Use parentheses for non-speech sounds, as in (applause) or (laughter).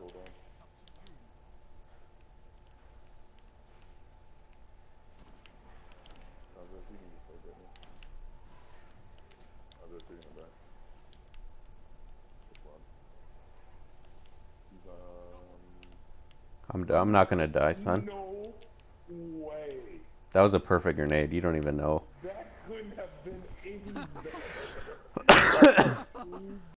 I'll go through you before get me. I'll go through you in the back. Um, I'm I'm not gonna die, son. No way. That was a perfect grenade. You don't even know. That couldn't have been any better. (coughs) (coughs) (coughs)